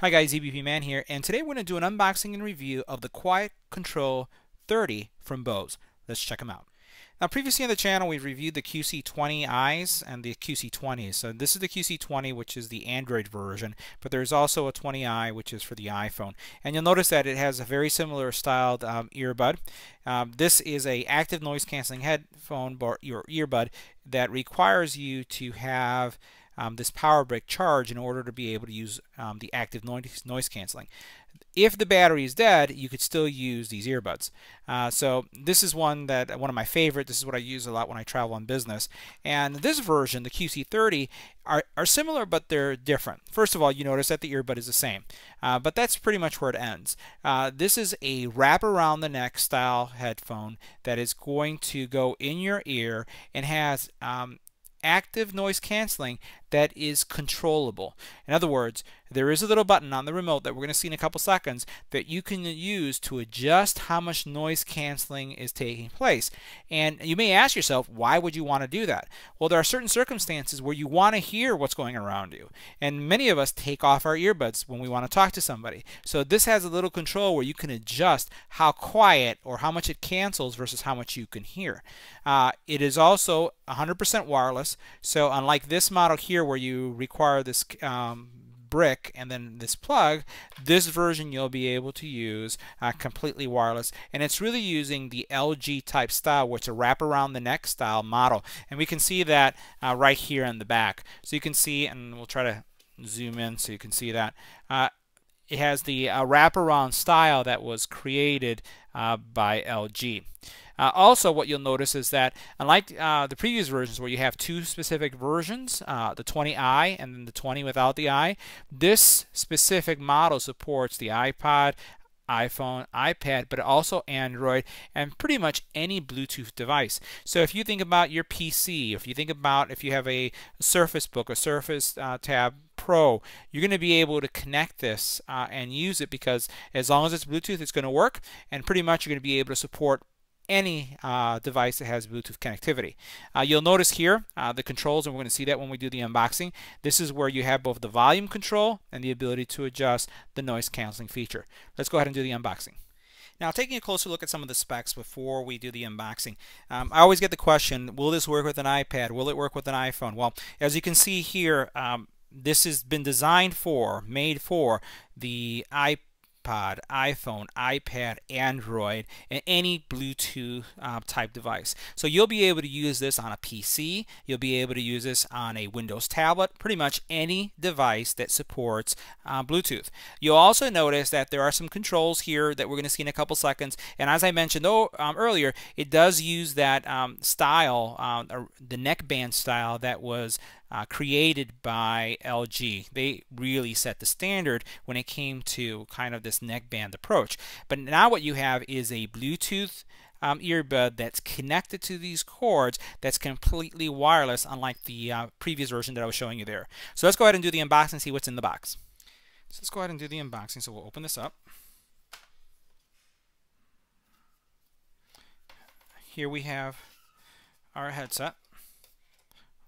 Hi guys, EBP Man here, and today we're going to do an unboxing and review of the Quiet Control 30 from Bose. Let's check them out. Now previously on the channel we've reviewed the QC20Is and the QC20s. So this is the QC20 which is the Android version, but there's also a 20i which is for the iPhone. And you'll notice that it has a very similar styled um, earbud. Um, this is a active noise canceling headphone or earbud that requires you to have um, this power brick charge in order to be able to use um, the active noise, noise canceling. If the battery is dead, you could still use these earbuds. Uh, so this is one that one of my favorite. This is what I use a lot when I travel on business. And this version, the QC30, are, are similar, but they're different. First of all, you notice that the earbud is the same, uh, but that's pretty much where it ends. Uh, this is a wrap around the neck style headphone that is going to go in your ear and has um, active noise canceling that is controllable. In other words, there is a little button on the remote that we're going to see in a couple seconds that you can use to adjust how much noise canceling is taking place. And you may ask yourself, why would you want to do that? Well, there are certain circumstances where you want to hear what's going around you. And many of us take off our earbuds when we want to talk to somebody. So this has a little control where you can adjust how quiet or how much it cancels versus how much you can hear. Uh, it is also 100% wireless. So unlike this model here where you require this um, brick and then this plug, this version you'll be able to use uh, completely wireless. And it's really using the LG type style, which is a wrap around the neck style model. And we can see that uh, right here in the back. So you can see, and we'll try to zoom in so you can see that. Uh, it has the uh, wraparound style that was created uh, by LG. Uh, also, what you'll notice is that unlike uh, the previous versions where you have two specific versions, uh, the 20i and then the 20 without the i, this specific model supports the iPod, iPhone, iPad, but also Android, and pretty much any Bluetooth device. So if you think about your PC, if you think about if you have a Surface Book, a Surface uh, Tab Pro, you're going to be able to connect this uh, and use it because as long as it's Bluetooth, it's going to work, and pretty much you're going to be able to support any uh, device that has Bluetooth connectivity. Uh, you'll notice here uh, the controls, and we're going to see that when we do the unboxing. This is where you have both the volume control and the ability to adjust the noise canceling feature. Let's go ahead and do the unboxing. Now, taking a closer look at some of the specs before we do the unboxing, um, I always get the question, will this work with an iPad? Will it work with an iPhone? Well, as you can see here, um, this has been designed for, made for the iPad iPod, iPhone, iPad, Android, and any Bluetooth uh, type device. So you'll be able to use this on a PC, you'll be able to use this on a Windows tablet, pretty much any device that supports uh, Bluetooth. You'll also notice that there are some controls here that we're going to see in a couple seconds. And as I mentioned oh, um, earlier, it does use that um, style, uh, the neckband style that was uh, created by LG. They really set the standard when it came to kind of this neckband approach. But now what you have is a Bluetooth um, earbud that's connected to these cords that's completely wireless unlike the uh, previous version that I was showing you there. So let's go ahead and do the unboxing and see what's in the box. So let's go ahead and do the unboxing. So we'll open this up. Here we have our headset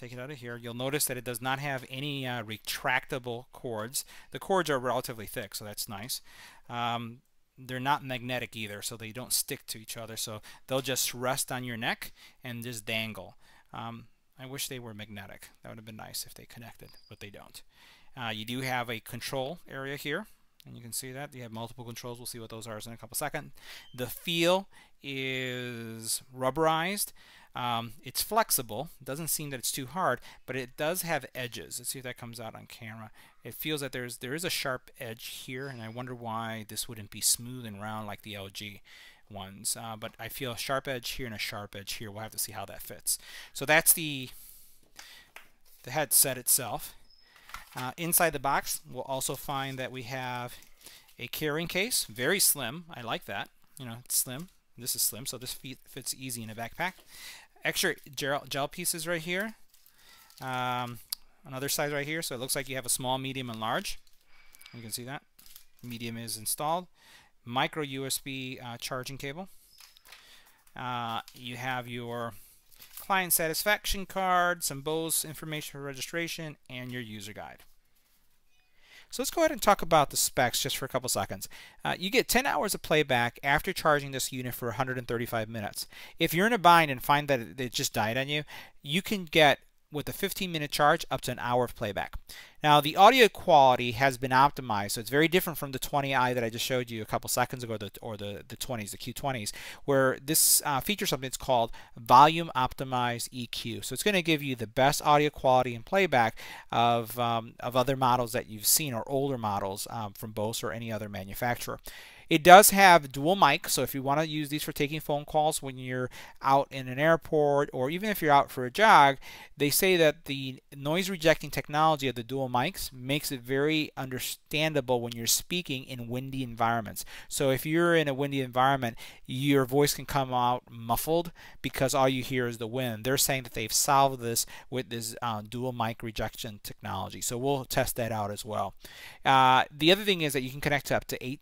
take it out of here, you'll notice that it does not have any uh, retractable cords. The cords are relatively thick, so that's nice. Um, they're not magnetic either, so they don't stick to each other. So they'll just rest on your neck and just dangle. Um, I wish they were magnetic. That would have been nice if they connected, but they don't. Uh, you do have a control area here, and you can see that. You have multiple controls. We'll see what those are in a couple seconds. The feel is rubberized. Um, it's flexible. Doesn't seem that it's too hard, but it does have edges. Let's see if that comes out on camera. It feels that there's there is a sharp edge here, and I wonder why this wouldn't be smooth and round like the LG ones. Uh, but I feel a sharp edge here and a sharp edge here. We'll have to see how that fits. So that's the the headset itself. Uh, inside the box, we'll also find that we have a carrying case, very slim. I like that. You know, it's slim. This is slim, so this fits easy in a backpack. Extra gel, gel pieces right here. Um, another size right here, so it looks like you have a small, medium, and large. You can see that. Medium is installed. Micro USB uh, charging cable. Uh, you have your client satisfaction card, some Bose information for registration, and your user guide. So let's go ahead and talk about the specs just for a couple seconds. Uh, you get 10 hours of playback after charging this unit for 135 minutes. If you're in a bind and find that it just died on you, you can get with a 15 minute charge up to an hour of playback. Now the audio quality has been optimized, so it's very different from the 20i that I just showed you a couple seconds ago, or the, the 20s, the Q20s, where this uh, features something that's called volume optimized EQ. So it's going to give you the best audio quality and playback of, um, of other models that you've seen or older models um, from Bose or any other manufacturer. It does have dual mic, so if you want to use these for taking phone calls when you're out in an airport or even if you're out for a jog, they say that the noise rejecting technology of the dual mics makes it very understandable when you're speaking in windy environments. So if you're in a windy environment, your voice can come out muffled because all you hear is the wind. They're saying that they've solved this with this uh, dual mic rejection technology. So we'll test that out as well. Uh, the other thing is that you can connect up to eight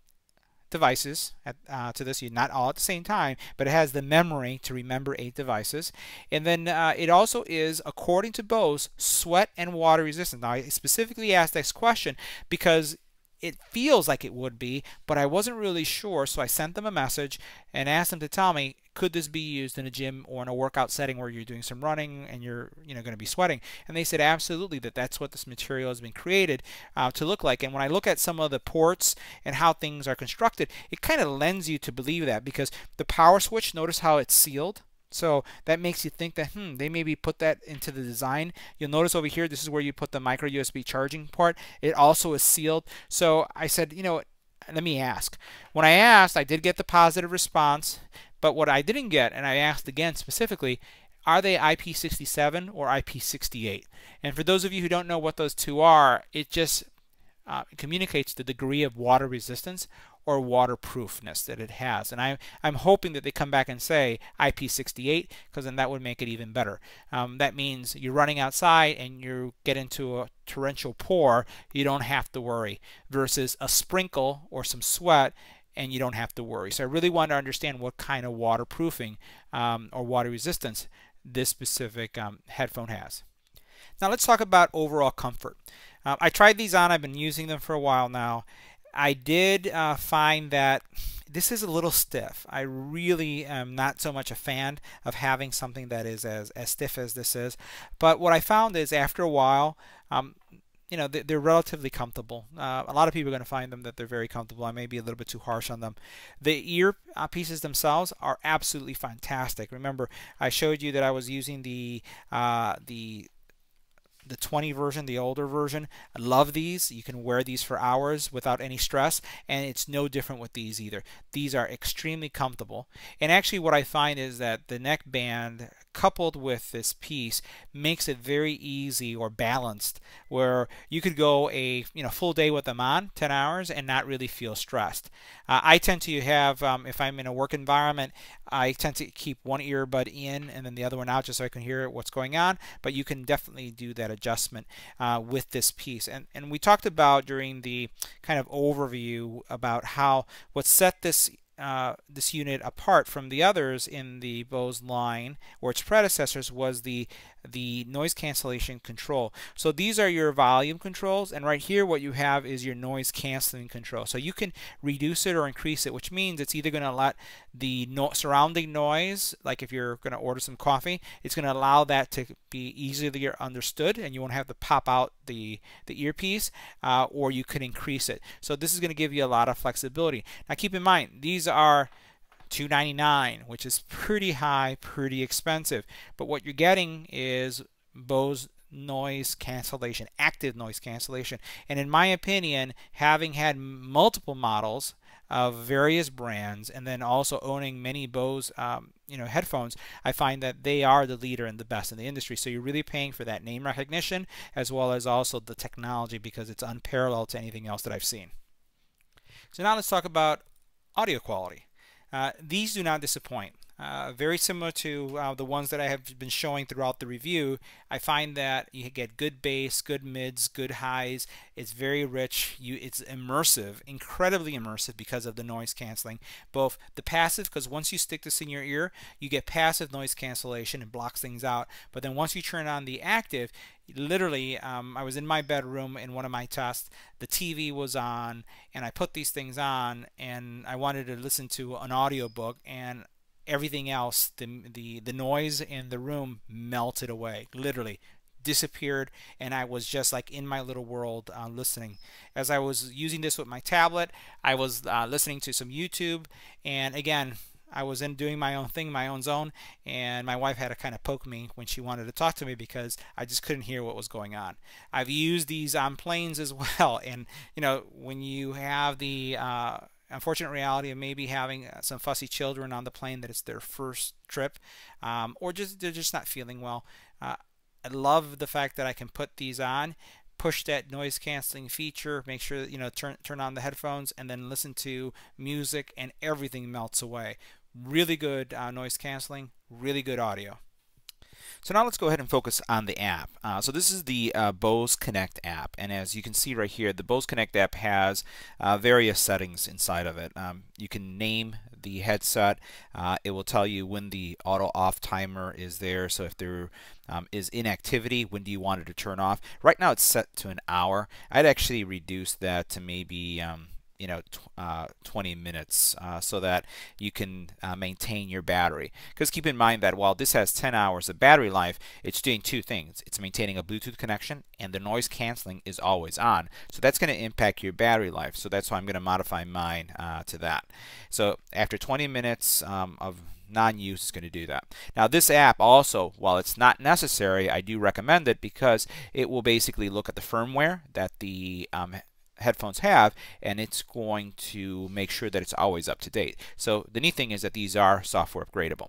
devices at, uh, to this, you not all at the same time, but it has the memory to remember eight devices. And then uh, it also is, according to Bose, sweat and water resistant. Now, I specifically asked this question because it feels like it would be, but I wasn't really sure, so I sent them a message and asked them to tell me could this be used in a gym or in a workout setting where you're doing some running and you're you know going to be sweating? And they said absolutely that that's what this material has been created uh, to look like. And when I look at some of the ports and how things are constructed it kind of lends you to believe that because the power switch notice how it's sealed so that makes you think that, hmm, they maybe put that into the design. You'll notice over here, this is where you put the micro USB charging port. It also is sealed. So I said, you know, let me ask. When I asked, I did get the positive response, but what I didn't get, and I asked again specifically, are they IP67 or IP68? And for those of you who don't know what those two are, it just uh, communicates the degree of water resistance or waterproofness that it has. And I, I'm hoping that they come back and say IP68 because then that would make it even better. Um, that means you're running outside and you get into a torrential pour, you don't have to worry versus a sprinkle or some sweat and you don't have to worry. So I really want to understand what kind of waterproofing um, or water resistance this specific um, headphone has. Now let's talk about overall comfort. Uh, I tried these on, I've been using them for a while now, I did uh, find that this is a little stiff. I really am not so much a fan of having something that is as, as stiff as this is. But what I found is after a while, um, you know, they're relatively comfortable. Uh, a lot of people are going to find them that they're very comfortable. I may be a little bit too harsh on them. The ear uh, pieces themselves are absolutely fantastic. Remember, I showed you that I was using the uh, the the 20 version, the older version. I love these. You can wear these for hours without any stress, and it's no different with these either. These are extremely comfortable. And actually, what I find is that the neck band coupled with this piece makes it very easy or balanced where you could go a you know full day with them on 10 hours and not really feel stressed. Uh, I tend to have um, if I'm in a work environment I tend to keep one earbud in and then the other one out just so I can hear what's going on but you can definitely do that adjustment uh, with this piece. And and we talked about during the kind of overview about how what set this uh, this unit apart from the others in the Bose line or its predecessors was the the noise cancellation control. So these are your volume controls and right here what you have is your noise canceling control. So you can reduce it or increase it which means it's either going to let the no surrounding noise like if you're going to order some coffee it's going to allow that to be easily understood and you won't have to pop out the the earpiece uh, or you can increase it. So this is going to give you a lot of flexibility. Now keep in mind these are 299 which is pretty high, pretty expensive. But what you're getting is Bose noise cancellation, active noise cancellation. And in my opinion, having had multiple models of various brands and then also owning many Bose um, you know headphones, I find that they are the leader and the best in the industry. So you're really paying for that name recognition as well as also the technology because it's unparalleled to anything else that I've seen. So now let's talk about audio quality. Uh, these do not disappoint. Uh, very similar to uh, the ones that I have been showing throughout the review. I find that you get good bass, good mids, good highs. It's very rich. You, it's immersive, incredibly immersive because of the noise canceling. Both the passive, because once you stick this in your ear, you get passive noise cancellation and blocks things out. But then once you turn on the active, literally um, i was in my bedroom in one of my tests the tv was on and i put these things on and i wanted to listen to an audiobook and everything else the, the the noise in the room melted away literally disappeared and I was just like in my little world uh, listening. As I was using this with my tablet, I was uh, listening to some YouTube and again I was in doing my own thing, my own zone, and my wife had to kind of poke me when she wanted to talk to me because I just couldn't hear what was going on. I've used these on planes as well, and you know when you have the uh, unfortunate reality of maybe having uh, some fussy children on the plane that it's their first trip, um, or just they're just not feeling well. Uh, I love the fact that I can put these on push that noise canceling feature make sure that you know turn turn on the headphones and then listen to music and everything melts away really good uh, noise canceling, really good audio. So now let's go ahead and focus on the app. Uh, so this is the uh, Bose Connect app, and as you can see right here, the Bose Connect app has uh, various settings inside of it. Um, you can name the headset. Uh, it will tell you when the auto off timer is there. So if there um, is inactivity, when do you want it to turn off? Right now it's set to an hour. I'd actually reduce that to maybe um, you know uh, 20 minutes uh, so that you can uh, maintain your battery. Because keep in mind that while this has 10 hours of battery life it's doing two things. It's maintaining a Bluetooth connection and the noise canceling is always on. So that's going to impact your battery life. So that's why I'm going to modify mine uh, to that. So after 20 minutes um, of non-use is going to do that. Now this app also, while it's not necessary, I do recommend it because it will basically look at the firmware that the um, headphones have and it's going to make sure that it's always up to date. So the neat thing is that these are software upgradable.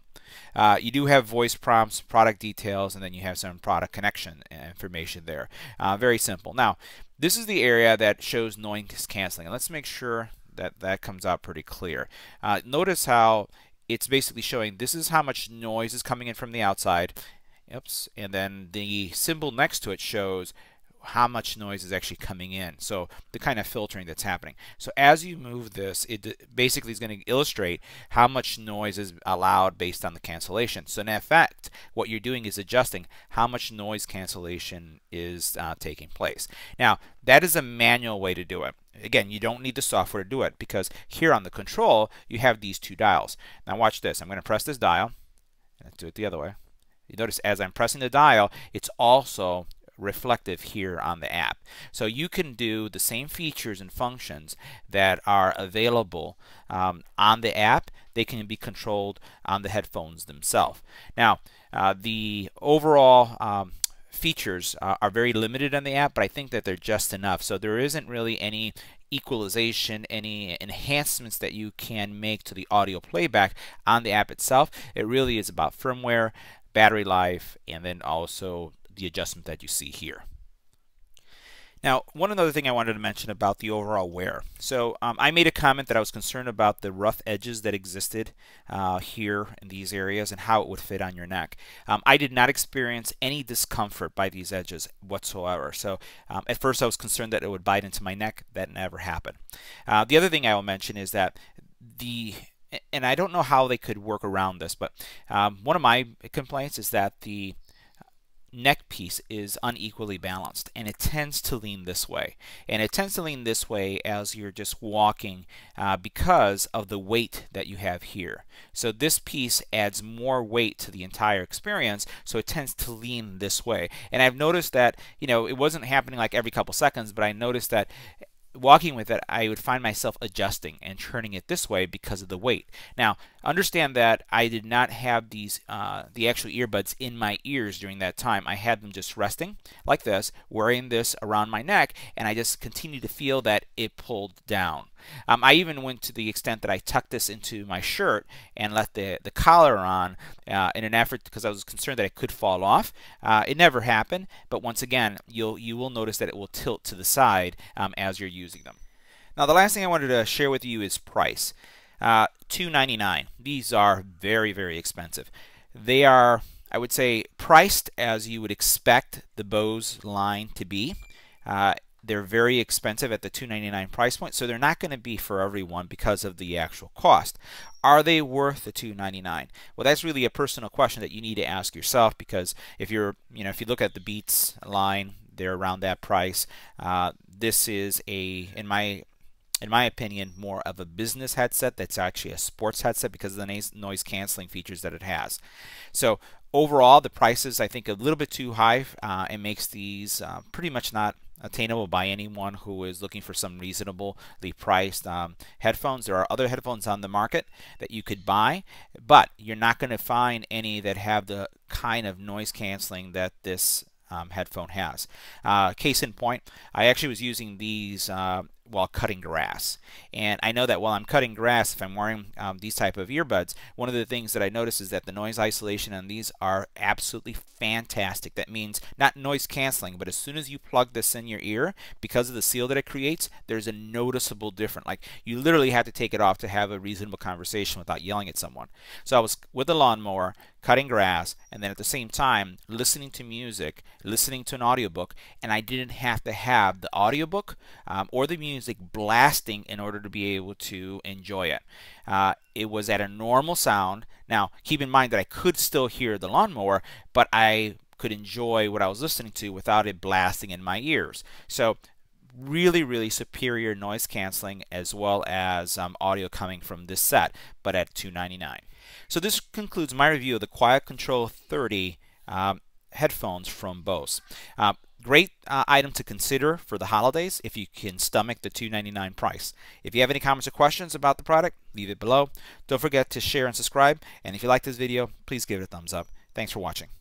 Uh, you do have voice prompts, product details, and then you have some product connection information there. Uh, very simple. Now, this is the area that shows noise canceling. And let's make sure that that comes out pretty clear. Uh, notice how it's basically showing this is how much noise is coming in from the outside. Oops. And then the symbol next to it shows how much noise is actually coming in. So the kind of filtering that's happening. So as you move this, it basically is going to illustrate how much noise is allowed based on the cancellation. So in effect, what you're doing is adjusting how much noise cancellation is uh, taking place. Now, that is a manual way to do it. Again, you don't need the software to do it because here on the control, you have these two dials. Now watch this. I'm going to press this dial. Let's do it the other way. You notice as I'm pressing the dial, it's also reflective here on the app. So you can do the same features and functions that are available um, on the app. They can be controlled on the headphones themselves. Now, uh, the overall um, features uh, are very limited on the app, but I think that they're just enough. So there isn't really any equalization, any enhancements that you can make to the audio playback on the app itself. It really is about firmware, battery life, and then also the adjustment that you see here. Now, one other thing I wanted to mention about the overall wear. So um, I made a comment that I was concerned about the rough edges that existed uh, here in these areas and how it would fit on your neck. Um, I did not experience any discomfort by these edges whatsoever. So um, at first I was concerned that it would bite into my neck. That never happened. Uh, the other thing I will mention is that the and I don't know how they could work around this, but um, one of my complaints is that the neck piece is unequally balanced and it tends to lean this way. And it tends to lean this way as you're just walking uh, because of the weight that you have here. So this piece adds more weight to the entire experience so it tends to lean this way. And I've noticed that you know it wasn't happening like every couple seconds but I noticed that walking with it, I would find myself adjusting and turning it this way because of the weight. Now, understand that I did not have these uh, the actual earbuds in my ears during that time. I had them just resting like this, wearing this around my neck, and I just continued to feel that it pulled down. Um, I even went to the extent that I tucked this into my shirt and left the, the collar on uh, in an effort because I was concerned that it could fall off. Uh, it never happened, but once again, you'll you will notice that it will tilt to the side um, as you're using them. Now, the last thing I wanted to share with you is price. Uh, 299 These are very, very expensive. They are, I would say, priced as you would expect the Bose line to be. Uh, they're very expensive at the 299 price point, so they're not going to be for everyone because of the actual cost. Are they worth the 299? Well, that's really a personal question that you need to ask yourself because if you're, you know, if you look at the Beats line, they're around that price. Uh, this is a, in my in my opinion, more of a business headset that's actually a sports headset because of the noise canceling features that it has. So overall, the price is, I think, a little bit too high. Uh, it makes these uh, pretty much not attainable by anyone who is looking for some reasonably priced um, headphones. There are other headphones on the market that you could buy, but you're not going to find any that have the kind of noise canceling that this um, headphone has. Uh, case in point, I actually was using these uh, while cutting grass. And I know that while I'm cutting grass, if I'm wearing um, these type of earbuds, one of the things that I notice is that the noise isolation on these are absolutely fantastic. That means not noise canceling, but as soon as you plug this in your ear, because of the seal that it creates, there's a noticeable difference. Like you literally have to take it off to have a reasonable conversation without yelling at someone. So I was with the lawnmower, cutting grass, and then at the same time listening to music, listening to an audiobook, and I didn't have to have the audiobook um, or the music blasting in order to be able to enjoy it. Uh, it was at a normal sound. Now, keep in mind that I could still hear the lawnmower, but I could enjoy what I was listening to without it blasting in my ears. So really, really superior noise canceling as well as um, audio coming from this set, but at 299 So this concludes my review of the Quiet Control 30 um, headphones from Bose. Uh, great uh, item to consider for the holidays if you can stomach the 299 price. If you have any comments or questions about the product, leave it below. Don't forget to share and subscribe. And if you like this video, please give it a thumbs up. Thanks for watching.